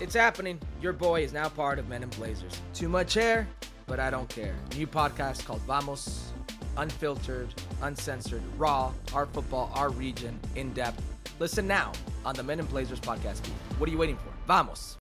It's happening. Your boy is now part of Men in Blazers. Too much hair, but I don't care. New podcast called Vamos. Unfiltered, uncensored, raw, our football, our region, in depth. Listen now on the Men in Blazers podcast. What are you waiting for? Vamos.